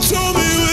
told me.